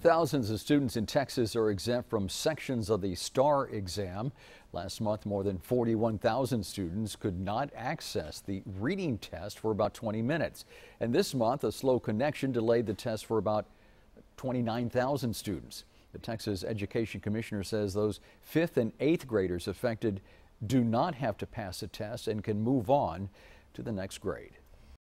Thousands of students in Texas are exempt from sections of the STAAR exam. Last month, more than 41,000 students could not access the reading test for about 20 minutes. And this month, a slow connection delayed the test for about 29,000 students. The Texas Education Commissioner says those fifth and eighth graders affected do not have to pass a test and can move on to the next grade.